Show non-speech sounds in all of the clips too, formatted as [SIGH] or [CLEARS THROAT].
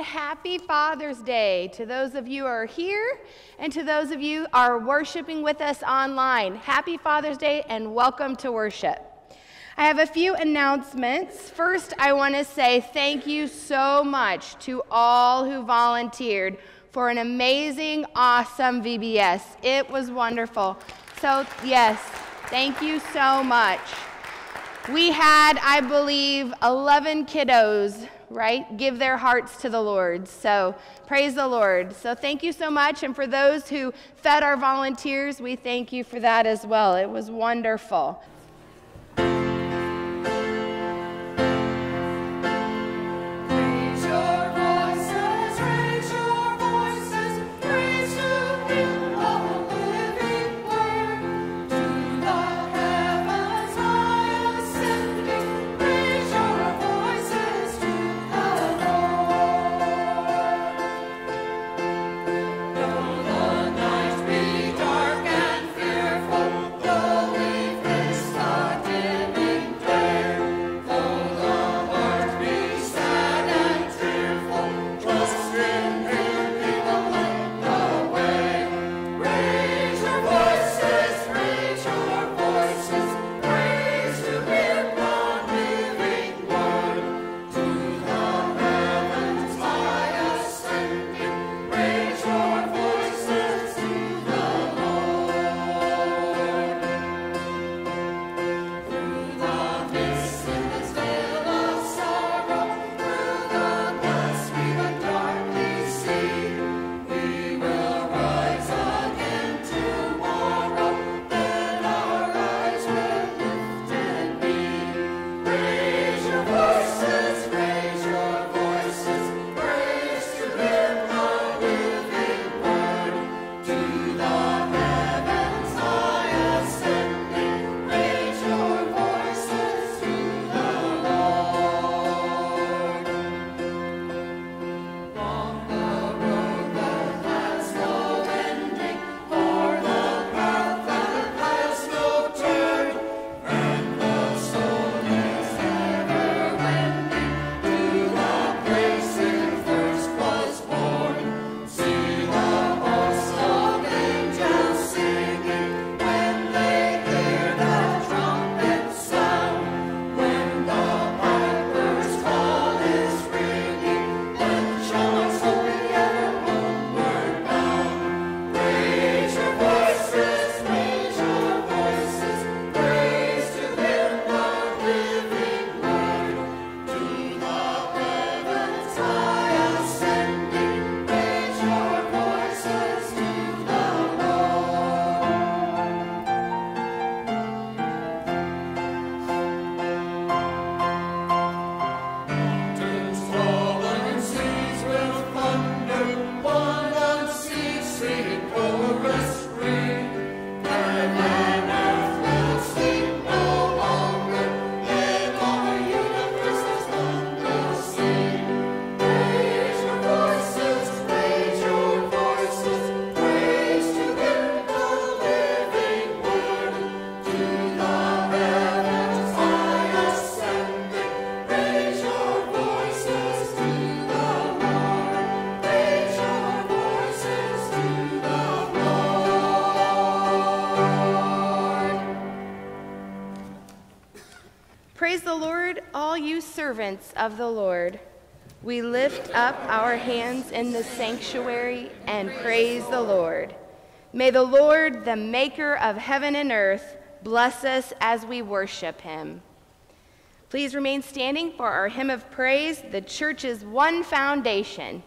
And happy Father's Day to those of you who are here and to those of you are worshiping with us online. Happy Father's Day and welcome to worship. I have a few announcements. First, I want to say thank you so much to all who volunteered for an amazing, awesome VBS. It was wonderful. So, yes, thank you so much. We had, I believe, 11 kiddos right? Give their hearts to the Lord. So praise the Lord. So thank you so much. And for those who fed our volunteers, we thank you for that as well. It was wonderful. Servants of the Lord, we lift up our hands in the sanctuary and praise the Lord. May the Lord, the maker of heaven and earth, bless us as we worship him. Please remain standing for our hymn of praise, the church's one foundation.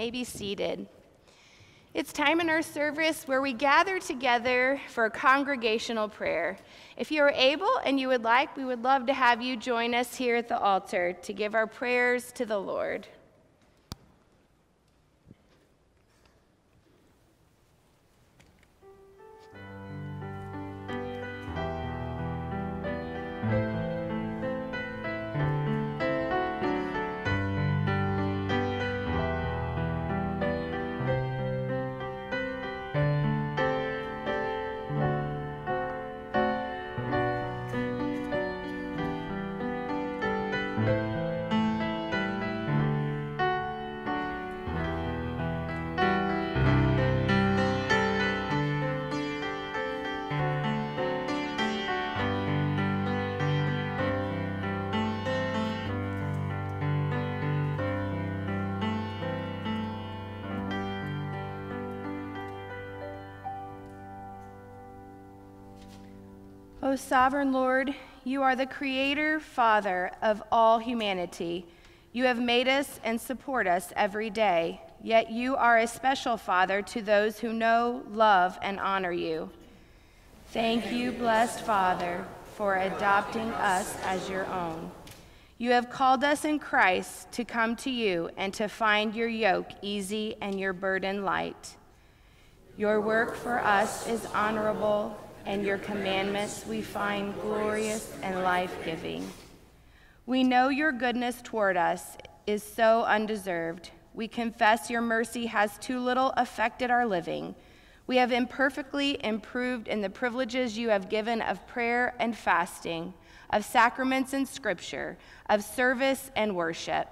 May be seated. It's time in our service where we gather together for a congregational prayer. If you are able and you would like, we would love to have you join us here at the altar to give our prayers to the Lord. O sovereign Lord, you are the creator, Father of all humanity. You have made us and support us every day, yet you are a special Father to those who know, love, and honor you. Thank you, blessed Father, for adopting us as your own. You have called us in Christ to come to you and to find your yoke easy and your burden light. Your work for us is honorable and your commandments we find glorious and life giving. We know your goodness toward us is so undeserved. We confess your mercy has too little affected our living. We have imperfectly improved in the privileges you have given of prayer and fasting, of sacraments and scripture, of service and worship.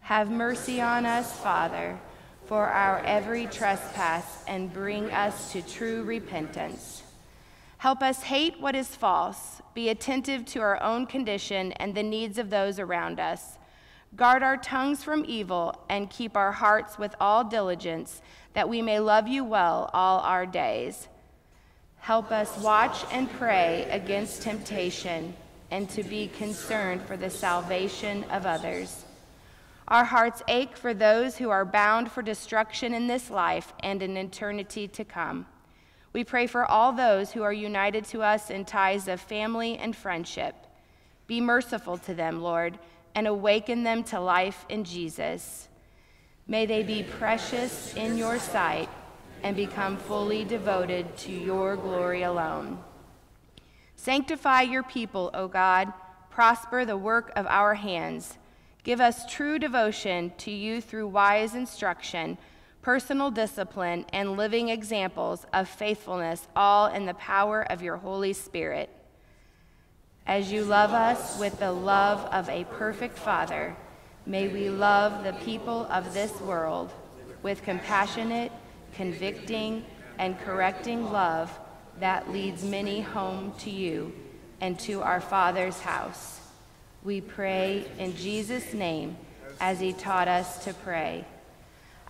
Have mercy on us, Father, for our every trespass, and bring us to true repentance. Help us hate what is false, be attentive to our own condition and the needs of those around us. Guard our tongues from evil and keep our hearts with all diligence, that we may love you well all our days. Help us watch and pray against temptation and to be concerned for the salvation of others. Our hearts ache for those who are bound for destruction in this life and in eternity to come. We pray for all those who are united to us in ties of family and friendship. Be merciful to them, Lord, and awaken them to life in Jesus. May they be precious in your sight and become fully devoted to your glory alone. Sanctify your people, O God. Prosper the work of our hands. Give us true devotion to you through wise instruction personal discipline, and living examples of faithfulness, all in the power of your Holy Spirit. As you love us with the love of a perfect Father, may we love the people of this world with compassionate, convicting, and correcting love that leads many home to you and to our Father's house. We pray in Jesus' name as he taught us to pray.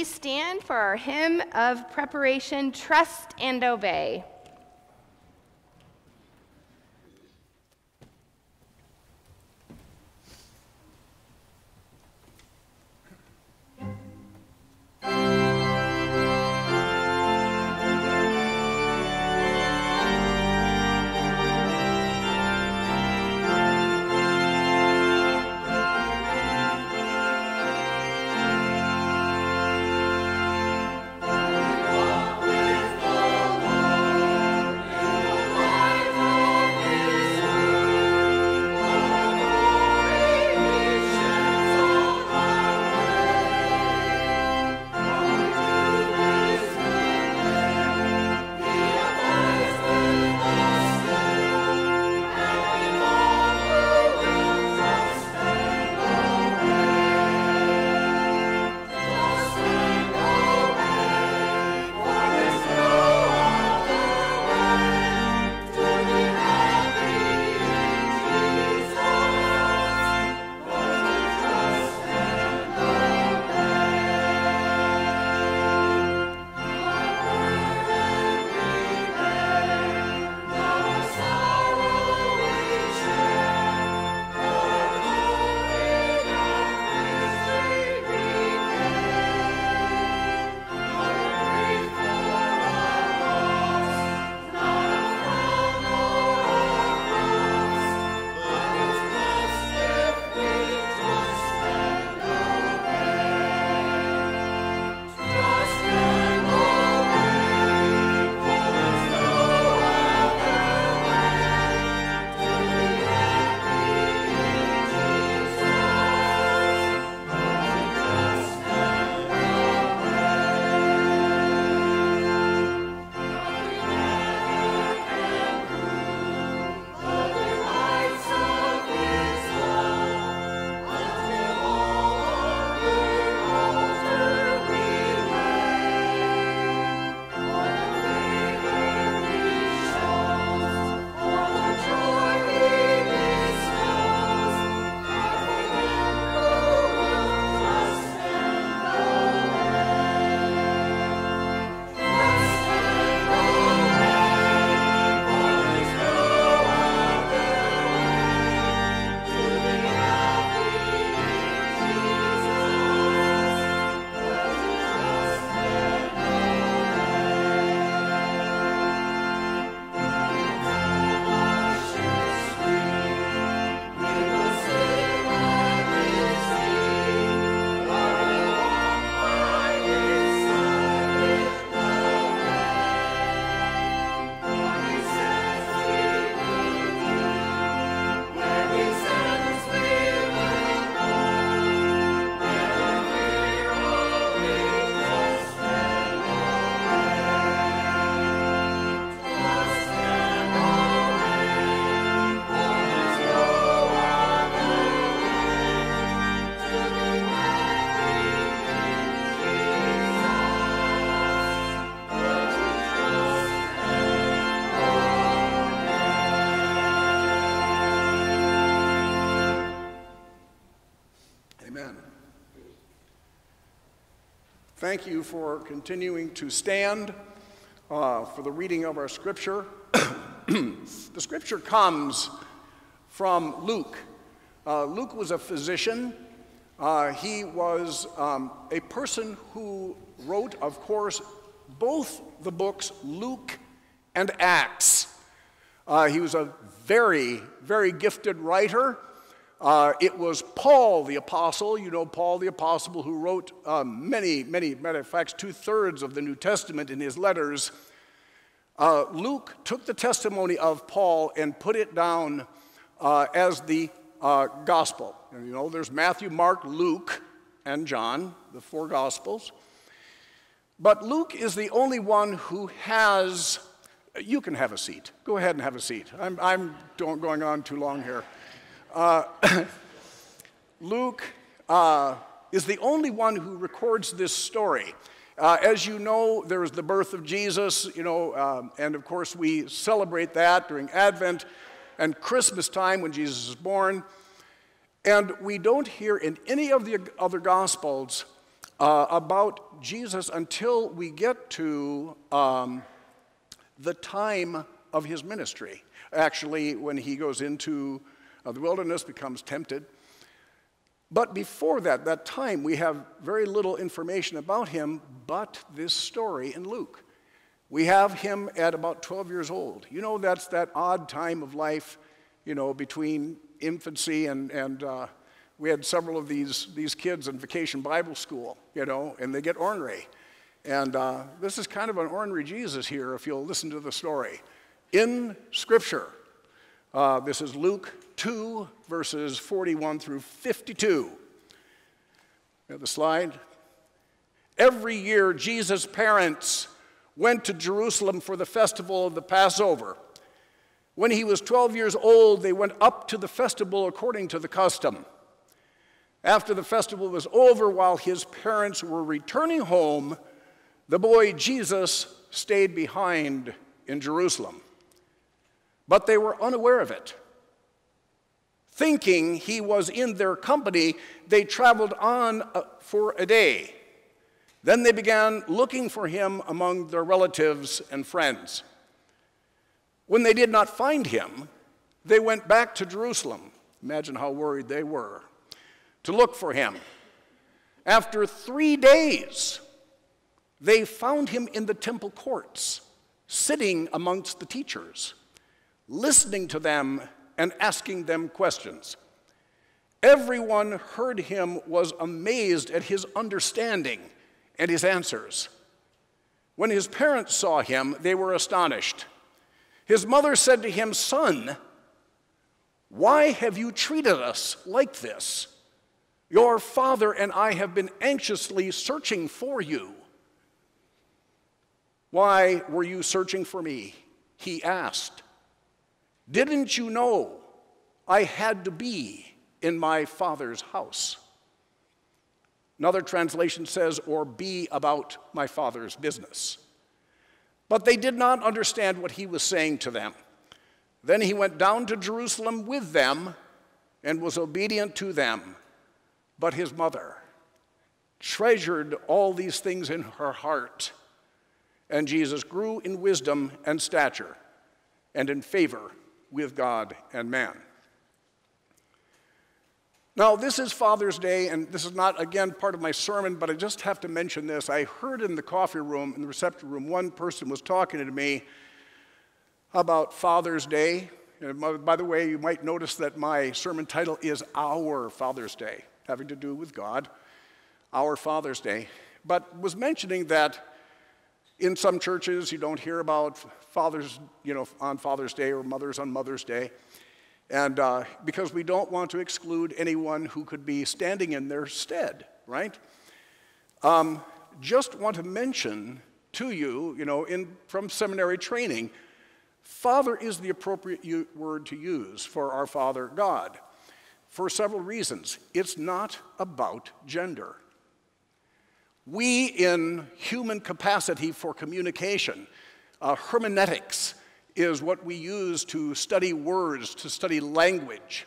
Please stand for our hymn of preparation, Trust and Obey. Thank you for continuing to stand uh, for the reading of our scripture. [COUGHS] the scripture comes from Luke. Uh, Luke was a physician. Uh, he was um, a person who wrote, of course, both the books Luke and Acts. Uh, he was a very, very gifted writer. Uh, it was Paul the Apostle, you know, Paul the Apostle, who wrote um, many, many, matter of fact, two thirds of the New Testament in his letters. Uh, Luke took the testimony of Paul and put it down uh, as the uh, gospel. And, you know, there's Matthew, Mark, Luke, and John, the four gospels. But Luke is the only one who has, you can have a seat. Go ahead and have a seat. I'm, I'm going on too long here. Uh, [COUGHS] Luke uh, is the only one who records this story. Uh, as you know, there is the birth of Jesus, you know, um, and of course we celebrate that during Advent and Christmas time when Jesus is born. And we don't hear in any of the other Gospels uh, about Jesus until we get to um, the time of his ministry. Actually, when he goes into the wilderness, becomes tempted. But before that, that time, we have very little information about him but this story in Luke. We have him at about 12 years old. You know, that's that odd time of life, you know, between infancy and, and uh, we had several of these, these kids in vacation Bible school, you know, and they get ornery. And uh, this is kind of an ornery Jesus here, if you'll listen to the story. In Scripture, uh, this is Luke 2, verses 41 through 52. the slide. Every year, Jesus' parents went to Jerusalem for the festival of the Passover. When he was 12 years old, they went up to the festival according to the custom. After the festival was over, while his parents were returning home, the boy Jesus stayed behind in Jerusalem. But they were unaware of it. Thinking he was in their company, they traveled on uh, for a day. Then they began looking for him among their relatives and friends. When they did not find him, they went back to Jerusalem. Imagine how worried they were to look for him. After three days, they found him in the temple courts, sitting amongst the teachers, listening to them and asking them questions. Everyone heard him was amazed at his understanding and his answers. When his parents saw him, they were astonished. His mother said to him, Son, why have you treated us like this? Your father and I have been anxiously searching for you. Why were you searching for me? He asked. Didn't you know I had to be in my father's house? Another translation says, or be about my father's business. But they did not understand what he was saying to them. Then he went down to Jerusalem with them and was obedient to them. But his mother treasured all these things in her heart. And Jesus grew in wisdom and stature and in favor with God and man. Now, this is Father's Day, and this is not, again, part of my sermon, but I just have to mention this. I heard in the coffee room, in the reception room, one person was talking to me about Father's Day. And by the way, you might notice that my sermon title is Our Father's Day having to do with God, our Father's Day, but was mentioning that in some churches you don't hear about fathers, you know, on Father's Day or mothers on Mother's Day. And uh, because we don't want to exclude anyone who could be standing in their stead, right? Um, just want to mention to you, you know, in, from seminary training, Father is the appropriate word to use for our Father God for several reasons. It's not about gender. We, in human capacity for communication, uh, hermeneutics is what we use to study words, to study language.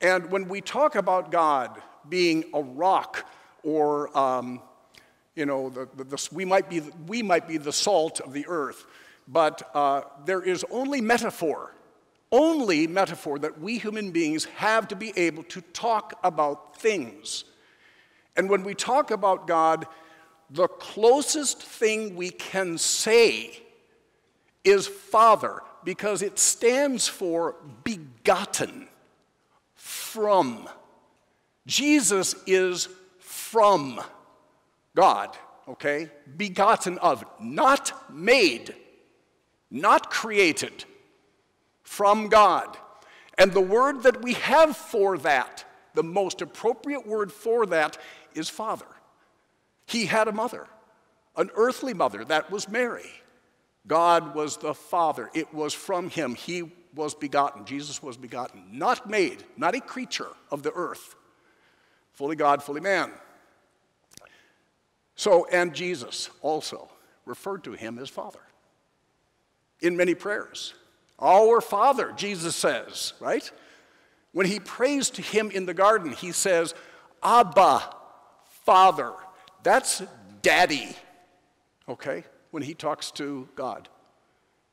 And when we talk about God being a rock or, um, you know, the, the, the, we, might be, we might be the salt of the earth, but uh, there is only metaphor only metaphor that we human beings have to be able to talk about things. And when we talk about God, the closest thing we can say is Father, because it stands for begotten from. Jesus is from God, okay? Begotten of, not made, not created from God. And the word that we have for that, the most appropriate word for that, is father. He had a mother, an earthly mother, that was Mary. God was the father, it was from him. He was begotten. Jesus was begotten, not made, not a creature of the earth, fully God, fully man. So, and Jesus also referred to him as Father in many prayers. Our Father, Jesus says, right? When he prays to him in the garden, he says, Abba, Father. That's daddy, okay, when he talks to God.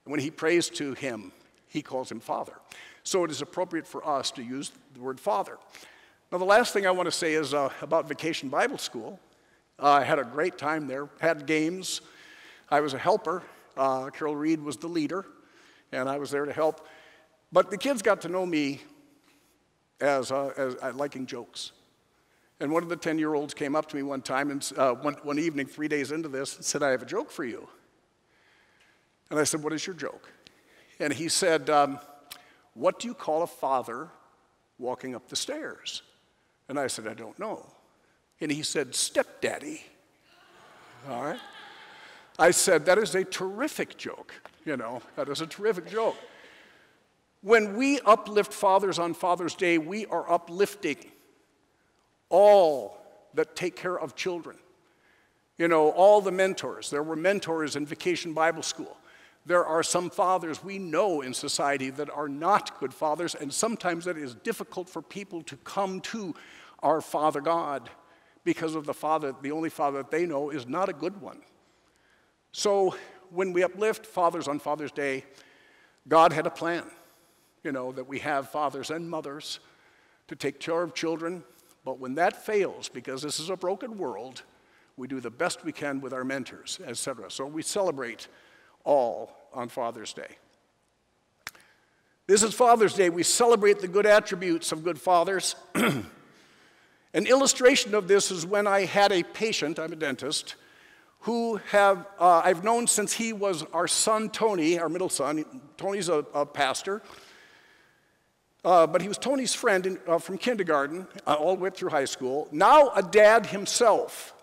When he prays to him, he calls him father. So it is appropriate for us to use the word father. Now, the last thing I want to say is uh, about Vacation Bible School. Uh, I had a great time there, had games. I was a helper. Uh, Carol Reed was the leader, and I was there to help. But the kids got to know me as, uh, as uh, liking jokes. And one of the 10 year olds came up to me one time and uh, one, one evening, three days into this, and said, I have a joke for you. And I said, What is your joke? And he said, um, What do you call a father walking up the stairs? And I said, I don't know. And he said, Stepdaddy. All right? I said, That is a terrific joke. You know, that is a terrific joke. When we uplift fathers on Father's Day, we are uplifting all that take care of children. You know, all the mentors. There were mentors in Vacation Bible School. There are some fathers we know in society that are not good fathers, and sometimes it is difficult for people to come to our Father God because of the Father, the only Father that they know is not a good one. So when we uplift fathers on Father's Day, God had a plan, you know, that we have fathers and mothers to take care of children. But when that fails, because this is a broken world, we do the best we can with our mentors, etc. So we celebrate all on Father's Day. This is Father's Day. We celebrate the good attributes of good fathers. [CLEARS THROAT] An illustration of this is when I had a patient, I'm a dentist, who have, uh, I've known since he was our son Tony, our middle son. Tony's a, a pastor. Uh, but he was Tony's friend in, uh, from kindergarten, uh, all the way through high school. Now a dad himself,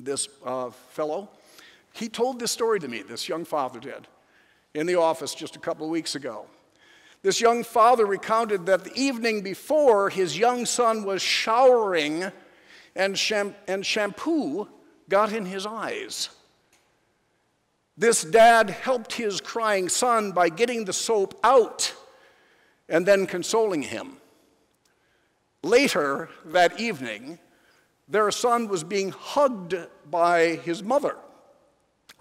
this uh, fellow. He told this story to me, this young father did, in the office just a couple of weeks ago. This young father recounted that the evening before, his young son was showering and, sham- and shampoo got in his eyes. This dad helped his crying son by getting the soap out and then consoling him. Later that evening, their son was being hugged by his mother.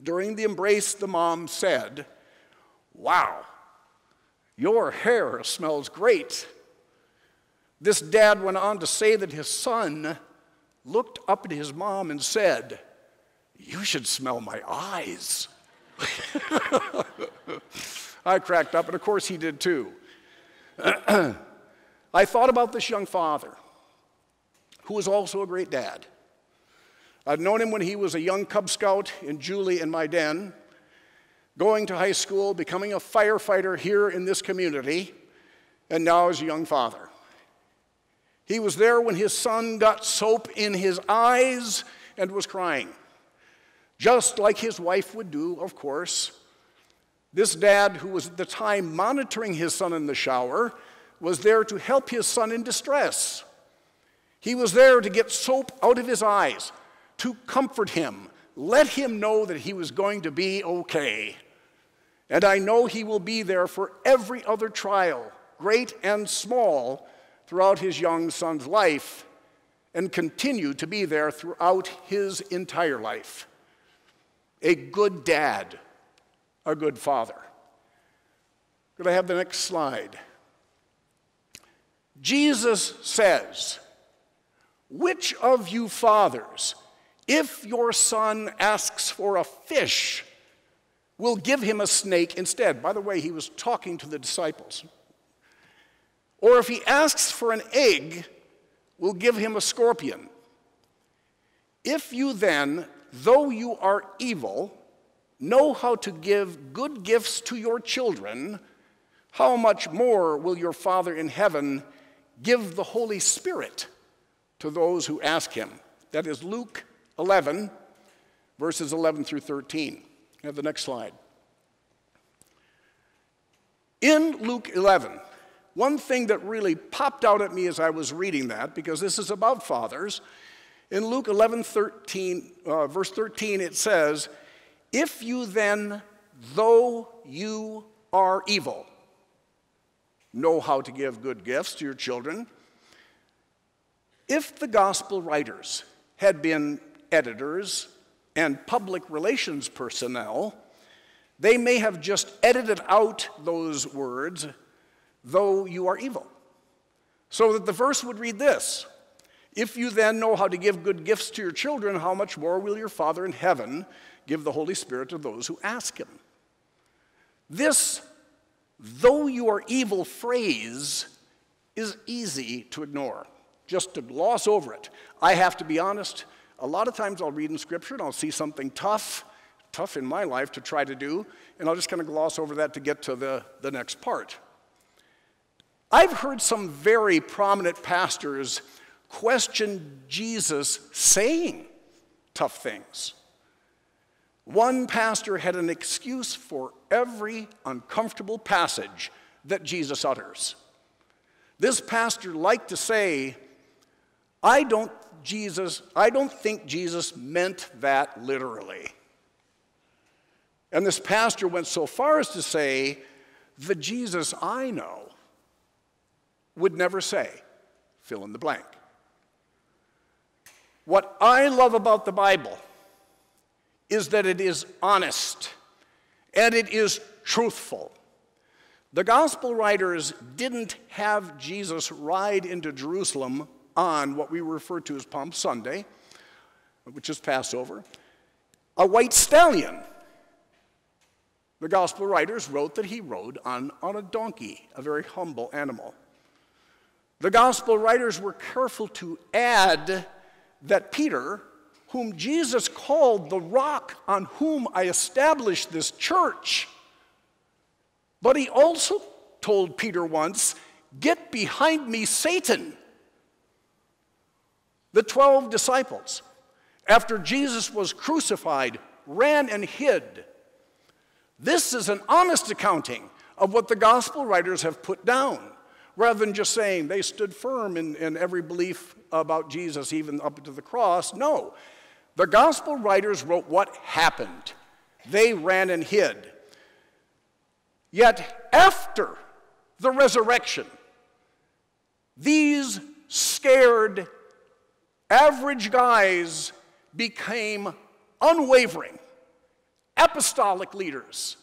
During the embrace, the mom said, Wow, your hair smells great. This dad went on to say that his son looked up at his mom and said, You should smell my eyes. [LAUGHS] I cracked up, and of course he did too. [CLEARS THROAT] I thought about this young father, who was also a great dad. I'd known him when he was a young Cub Scout in Julie and my den, going to high school, becoming a firefighter here in this community, and now as a young father. He was there when his son got soap in his eyes and was crying, just like his wife would do, of course. This dad, who was at the time monitoring his son in the shower, was there to help his son in distress. He was there to get soap out of his eyes, to comfort him, let him know that he was going to be okay. And I know he will be there for every other trial, great and small, throughout his young son's life, and continue to be there throughout his entire life. A good dad, a good father. Could I have the next slide? Jesus says, Which of you fathers, if your son asks for a fish, will give him a snake instead? By the way, he was talking to the disciples. Or if he asks for an egg, will give him a scorpion. If you then, though you are evil, know how to give good gifts to your children, how much more will your Father in heaven give the Holy Spirit to those who ask him? That is Luke 11, verses 11 through 13. Have the next slide. In Luke 11, one thing that really popped out at me as I was reading that, because this is about fathers, in Luke 11, 13, uh, verse 13, it says, If you then, though you are evil, know how to give good gifts to your children, if the gospel writers had been editors and public relations personnel, they may have just edited out those words, though you are evil. So that the verse would read this If you then know how to give good gifts to your children, how much more will your Father in heaven give the Holy Spirit to those who ask him? This, though you are evil phrase, is easy to ignore, just to gloss over it. I have to be honest, a lot of times I'll read in Scripture and I'll see something tough, tough in my life to try to do, and I'll just kind of gloss over that to get to the, the next part. I've heard some very prominent pastors question Jesus saying tough things. One pastor had an excuse for every uncomfortable passage that Jesus utters. This pastor liked to say, I don't Jesus, I don't think Jesus meant that literally. And this pastor went so far as to say, the Jesus I know would never say, fill in the blank. What I love about the Bible is that it is honest and it is truthful. The gospel writers didn't have Jesus ride into Jerusalem on what we refer to as Palm Sunday, which is Passover, a white stallion. The gospel writers wrote that he rode on, on a donkey, a very humble animal. The gospel writers were careful to add that Peter whom Jesus called the rock on whom I established this church. But he also told Peter once, Get behind me, Satan. The 12 disciples, after Jesus was crucified, ran and hid. This is an honest accounting of what the gospel writers have put down, rather than just saying they stood firm in, in every belief about Jesus, even up to the cross. No, the gospel writers wrote what happened. They ran and hid. Yet, after the resurrection, these scared, average guys became unwavering, apostolic leaders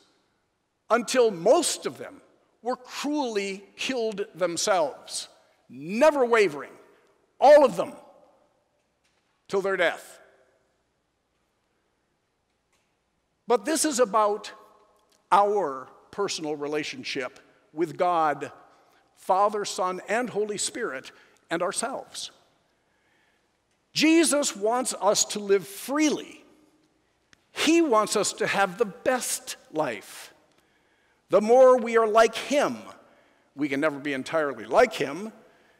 until most of them were cruelly killed themselves, never wavering, all of them, till their death. But this is about our personal relationship with God, Father, Son, and Holy Spirit, and ourselves. Jesus wants us to live freely. He wants us to have the best life. The more we are like Him, we can never be entirely like Him.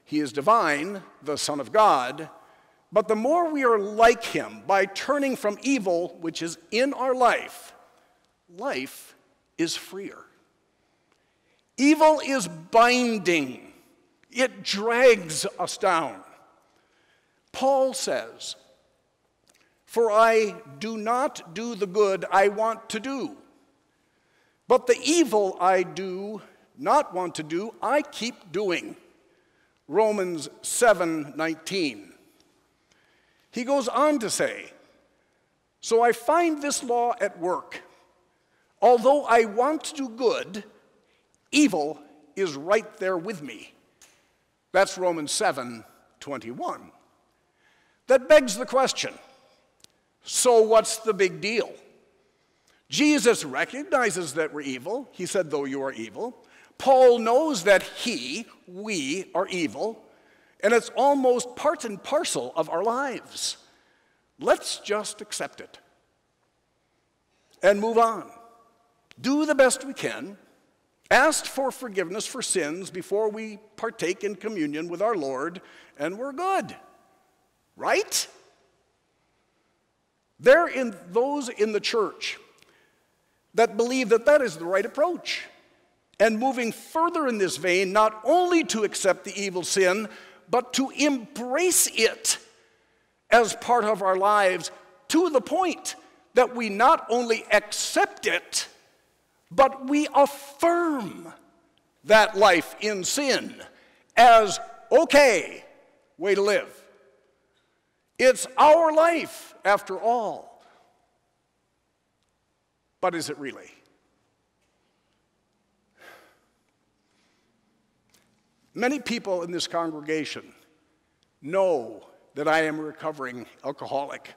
He is divine, the Son of God, but the more we are like him by turning from evil, which is in our life, life is freer. Evil is binding, it drags us down. Paul says, For I do not do the good I want to do, but the evil I do not want to do, I keep doing. Romans 7 19. He goes on to say, So I find this law at work. Although I want to do good, evil is right there with me. That's Romans 7 21. That begs the question so what's the big deal? Jesus recognizes that we're evil. He said, though you are evil. Paul knows that he, we, are evil and it's almost part and parcel of our lives. Let's just accept it and move on. Do the best we can. Ask for forgiveness for sins before we partake in communion with our Lord, and we're good. Right? There in those in the church that believe that that is the right approach. And moving further in this vein, not only to accept the evil sin, but to embrace it as part of our lives to the point that we not only accept it, but we affirm that life in sin as okay way to live. It's our life, after all. But is it really? Many people in this congregation know that I am a recovering alcoholic.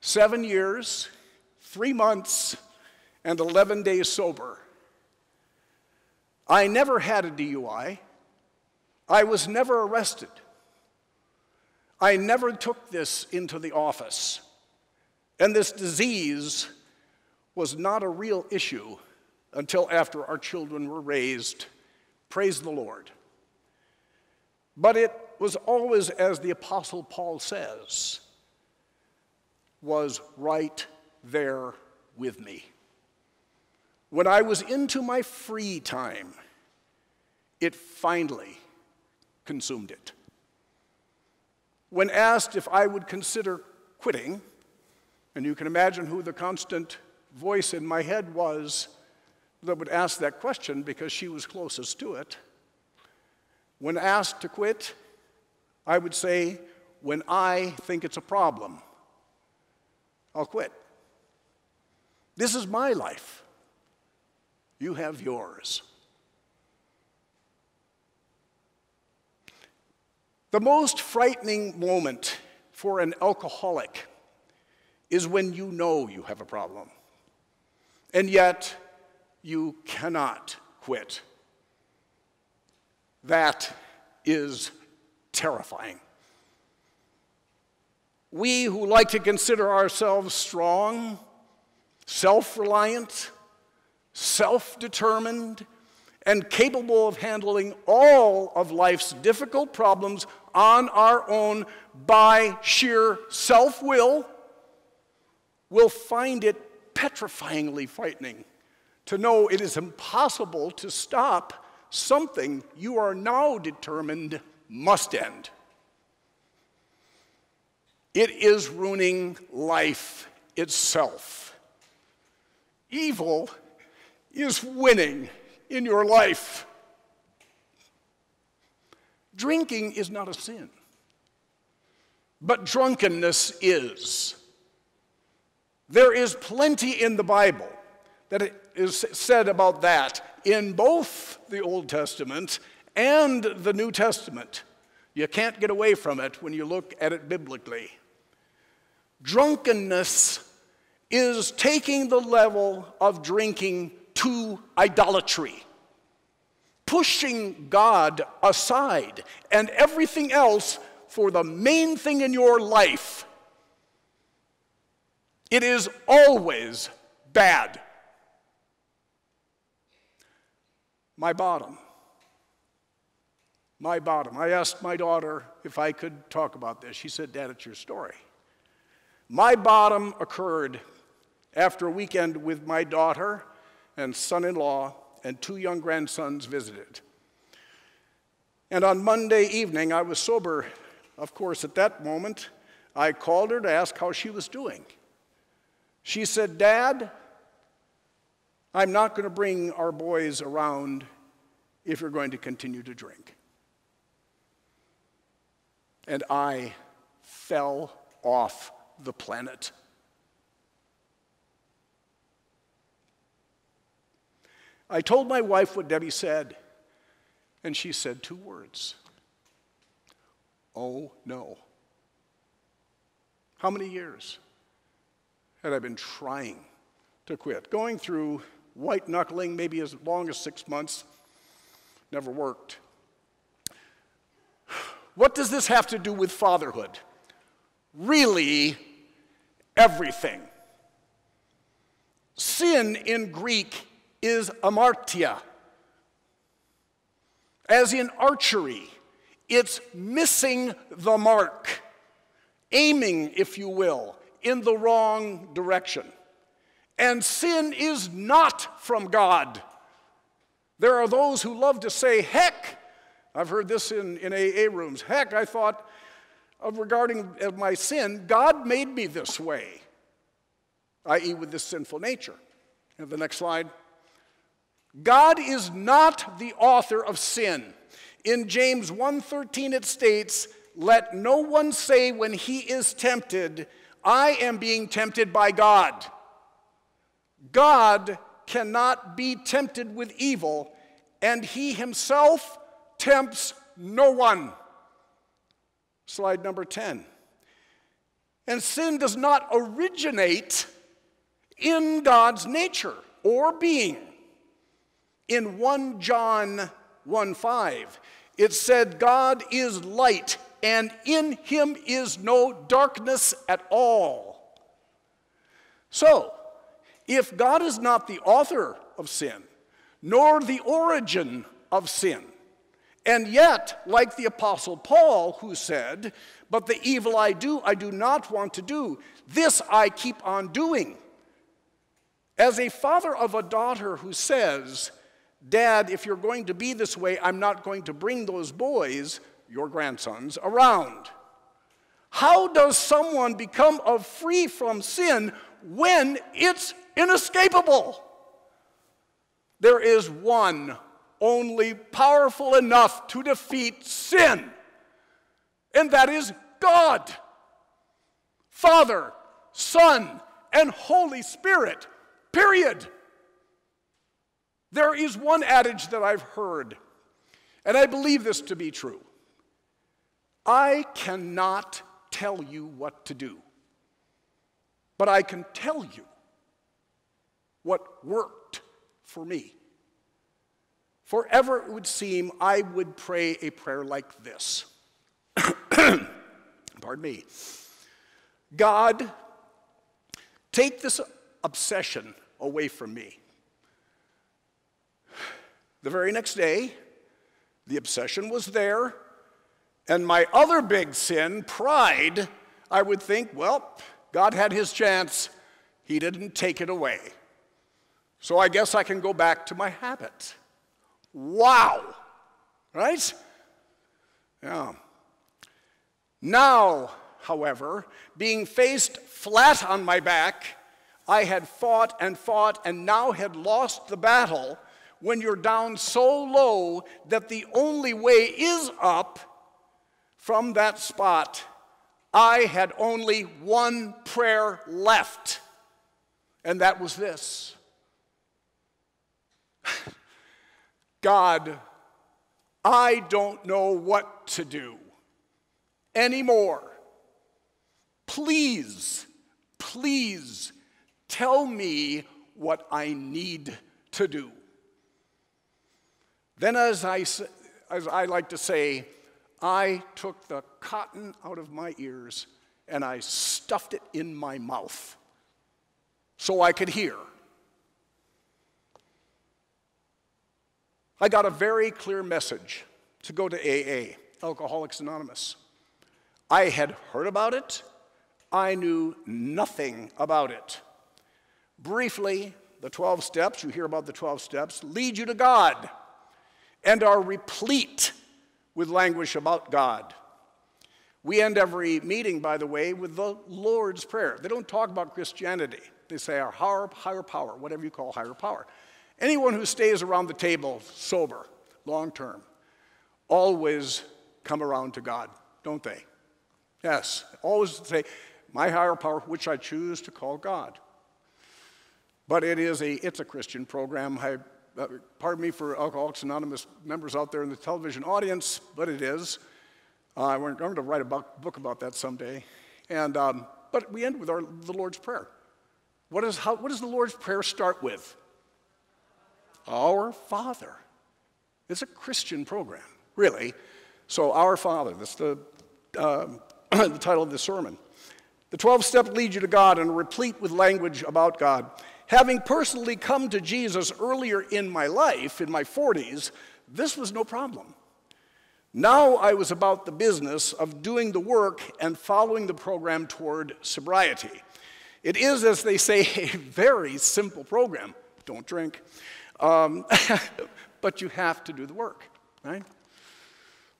Seven years, three months, and 11 days sober. I never had a DUI. I was never arrested. I never took this into the office. And this disease was not a real issue until after our children were raised. Praise the Lord. But it was always, as the Apostle Paul says, was right there with me. When I was into my free time, it finally consumed it. When asked if I would consider quitting, and you can imagine who the constant voice in my head was that would ask that question because she was closest to it. When asked to quit, I would say, when I think it's a problem, I'll quit. This is my life. You have yours. The most frightening moment for an alcoholic is when you know you have a problem, and yet you cannot quit. That is terrifying. We who like to consider ourselves strong, self reliant, self determined, and capable of handling all of life's difficult problems on our own by sheer self will, will find it petrifyingly frightening to know it is impossible to stop something you are now determined must end. It is ruining life itself. Evil is winning in your life. Drinking is not a sin, but drunkenness is. There is plenty in the Bible that is said about that in both the Old Testament and the New Testament. You can't get away from it when you look at it biblically. Drunkenness is taking the level of drinking to idolatry, pushing God aside and everything else for the main thing in your life. It is always bad. My bottom. My bottom. I asked my daughter if I could talk about this. She said, Dad, it's your story. My bottom occurred after a weekend with my daughter and son in law and two young grandsons visited. And on Monday evening, I was sober, of course, at that moment. I called her to ask how she was doing. She said, Dad, I'm not going to bring our boys around if you're going to continue to drink. And I fell off the planet. I told my wife what Debbie said, and she said two words Oh no. How many years had I been trying to quit? Going through white knuckling, maybe as long as six months, never worked. What does this have to do with fatherhood? Really, everything. Sin in Greek is amartia. As in archery, it's missing the mark, aiming, if you will, in the wrong direction. And sin is not from God. There are those who love to say, heck, I've heard this in, in AA rooms, heck, I thought of regarding my sin, God made me this way, i.e., with this sinful nature. And the next slide. God is not the author of sin. In James 1:13 it states, let no one say when he is tempted, I am being tempted by God. God cannot be tempted with evil, and he himself tempts no one. Slide number 10. And sin does not originate in God's nature or being. In 1 John 1 5, it said, God is light, and in him is no darkness at all. So, if God is not the author of sin, nor the origin of sin, and yet, like the Apostle Paul, who said, But the evil I do, I do not want to do, this I keep on doing. As a father of a daughter who says, Dad, if you're going to be this way, I'm not going to bring those boys, your grandsons, around. How does someone become free from sin when it's inescapable? There is one only powerful enough to defeat sin, and that is God. Father, Son, and Holy Spirit, period. There is one adage that I've heard, and I believe this to be true. I cannot tell you what to do, but I can tell you what worked for me. Forever it would seem I would pray a prayer like this. [CLEARS THROAT] Pardon me. God, take this obsession away from me. The very next day, the obsession was there, and my other big sin, pride, I would think, well, God had his chance. He didn't take it away. So I guess I can go back to my habit. Wow! Right? Yeah. Now, however, being faced flat on my back, I had fought and fought and now had lost the battle when you're down so low that the only way is up from that spot, I had only one prayer left, and that was this [LAUGHS] God, I don't know what to do anymore. Please, please tell me what I need to do. Then, as I, as I like to say, I took the cotton out of my ears and I stuffed it in my mouth so I could hear. I got a very clear message to go to AA, Alcoholics Anonymous. I had heard about it, I knew nothing about it. Briefly, the 12 steps, you hear about the 12 steps, lead you to God and are replete with language about God. We end every meeting, by the way, with the Lord's Prayer. They don't talk about Christianity. They say our higher, higher power, whatever you call higher power. Anyone who stays around the table sober, long term, always come around to God, don't they? Yes, always say, my higher power, which I choose to call God. But it is a, it's a Christian program. I uh, pardon me for Alcoholics Anonymous members out there in the television audience, but it is. Uh, we're going to write a book about that someday. And, um, but we end with our, the Lord's Prayer. What, is, how, what does the Lord's Prayer start with? Our Father. It's a Christian program, really. So, Our Father, that's the, uh, [CLEARS THROAT] the title of the sermon. The 12 step lead you to God and replete with language about God. Having personally come to Jesus earlier in my life, in my 40s, this was no problem. Now I was about the business of doing the work and following the program toward sobriety. It is, as they say, [LAUGHS] a very simple program. Don't drink. Um, [LAUGHS] but you have to do the work, right?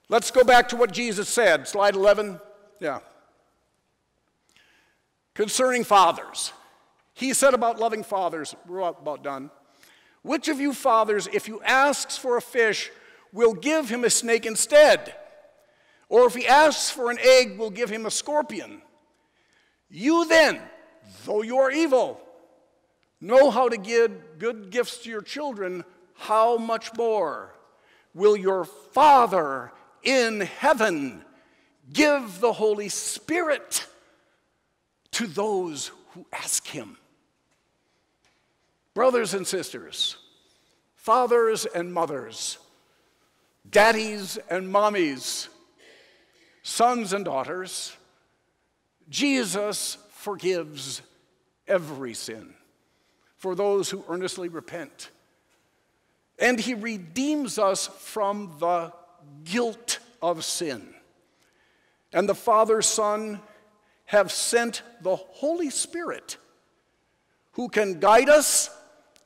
Let's go back to what Jesus said. Slide 11. Yeah. Concerning fathers. He said about loving fathers, we're about done. Which of you fathers, if you asks for a fish, will give him a snake instead? Or if he asks for an egg, we'll give him a scorpion. You then, though you are evil, know how to give good gifts to your children, how much more will your Father in heaven give the Holy Spirit to those who ask him? Brothers and sisters, fathers and mothers, daddies and mommies, sons and daughters, Jesus forgives every sin for those who earnestly repent. And he redeems us from the guilt of sin. And the Father, Son have sent the Holy Spirit who can guide us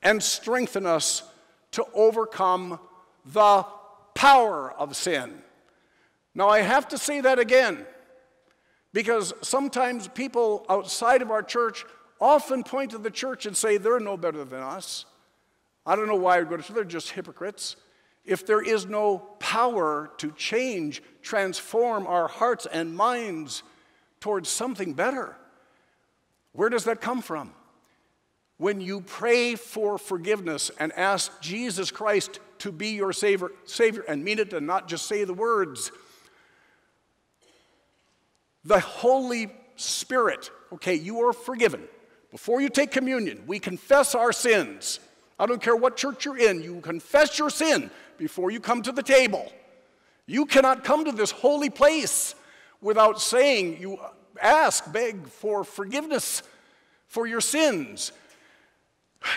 and strengthen us to overcome the power of sin. Now, I have to say that again because sometimes people outside of our church often point to the church and say they're no better than us. I don't know why I go to church, they're just hypocrites. If there is no power to change, transform our hearts and minds towards something better, where does that come from? when you pray for forgiveness and ask Jesus Christ to be your savior, savior and mean it and not just say the words, the Holy Spirit, okay, you are forgiven. Before you take communion, we confess our sins. I don't care what church you're in, you confess your sin before you come to the table. You cannot come to this holy place without saying, you ask, beg for forgiveness for your sins.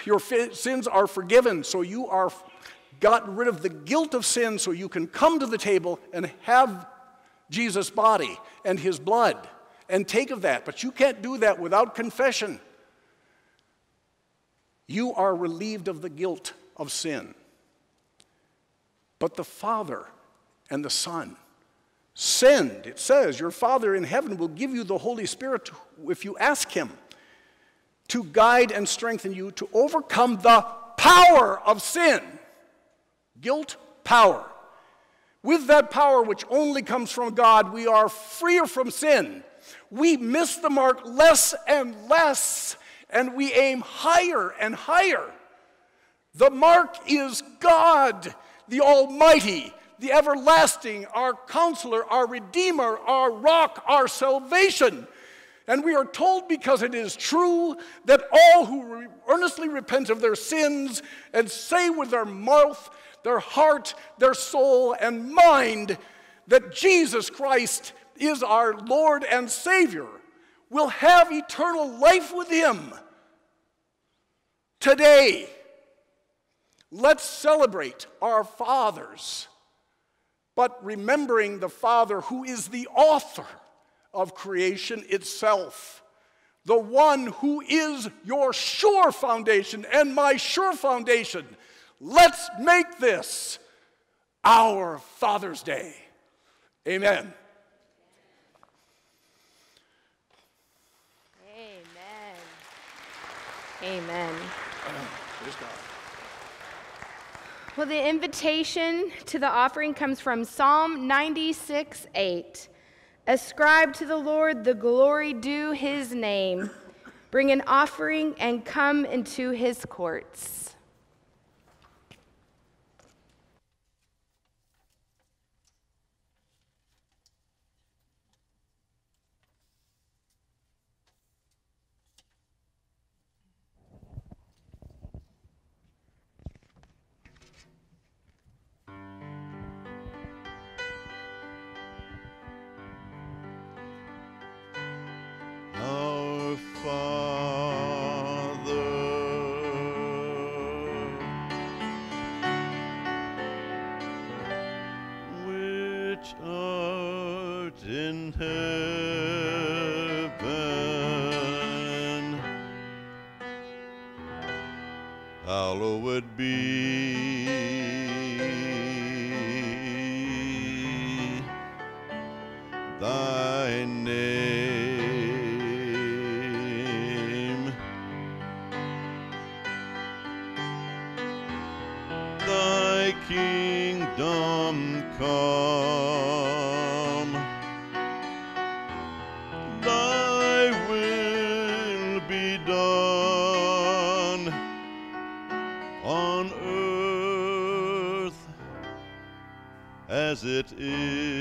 Your sins are forgiven, so you are gotten rid of the guilt of sin so you can come to the table and have Jesus' body and his blood and take of that. But you can't do that without confession. You are relieved of the guilt of sin. But the Father and the Son send, it says, your Father in heaven will give you the Holy Spirit if you ask him to guide and strengthen you to overcome the power of sin. Guilt, power. With that power, which only comes from God, we are freer from sin. We miss the mark less and less, and we aim higher and higher. The mark is God, the Almighty, the everlasting, our counselor, our Redeemer, our rock, our salvation. And we are told because it is true that all who earnestly repent of their sins and say with their mouth, their heart, their soul, and mind that Jesus Christ is our Lord and Savior will have eternal life with Him. Today, let's celebrate our fathers, but remembering the Father who is the author of creation itself. The one who is your sure foundation and my sure foundation. Let's make this our Father's Day. Amen. Amen. Well, the invitation to the offering comes from Psalm 96 8. Ascribe to the Lord the glory due his name. Bring an offering and come into his courts. thy name. Thy kingdom come, thy will be done on earth as it is.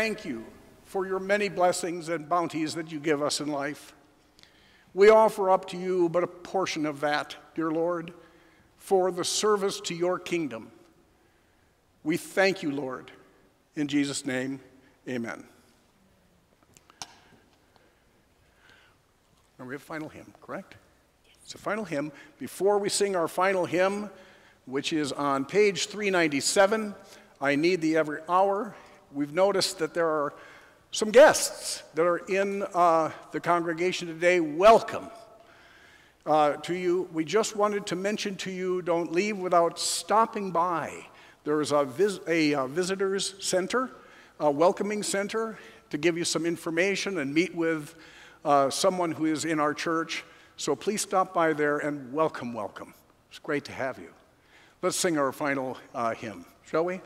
Thank you for your many blessings and bounties that you give us in life. We offer up to you but a portion of that, dear Lord, for the service to your kingdom. We thank you, Lord. In Jesus' name, amen. Now we have a final hymn, correct? It's a final hymn. Before we sing our final hymn, which is on page 397, I Need Thee Every Hour, we've noticed that there are some guests that are in uh, the congregation today. Welcome uh, to you. We just wanted to mention to you don't leave without stopping by. There is a, vis- a uh, visitors center, a welcoming center, to give you some information and meet with uh, someone who is in our church. So please stop by there and welcome, welcome. It's great to have you. Let's sing our final uh, hymn, shall we?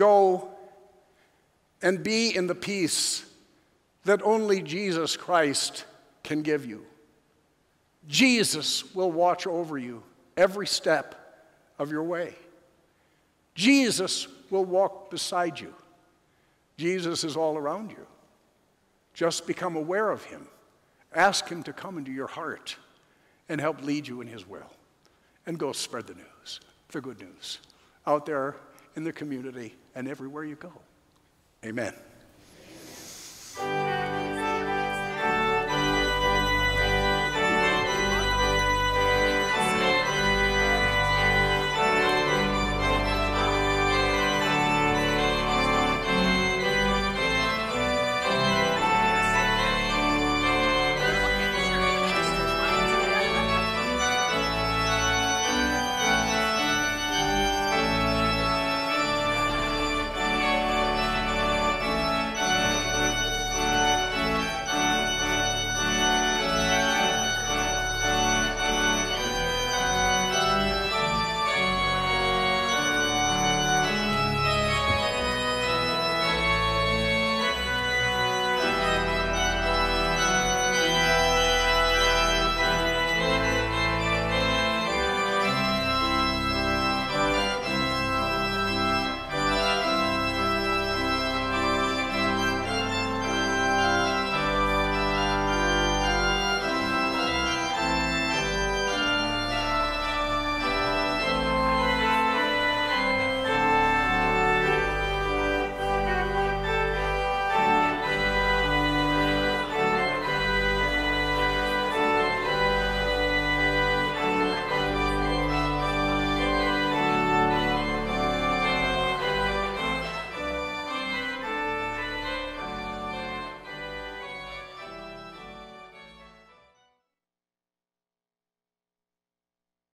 Go and be in the peace that only Jesus Christ can give you. Jesus will watch over you every step of your way. Jesus will walk beside you. Jesus is all around you. Just become aware of him. Ask him to come into your heart and help lead you in his will. And go spread the news, the good news, out there in the community and everywhere you go. Amen.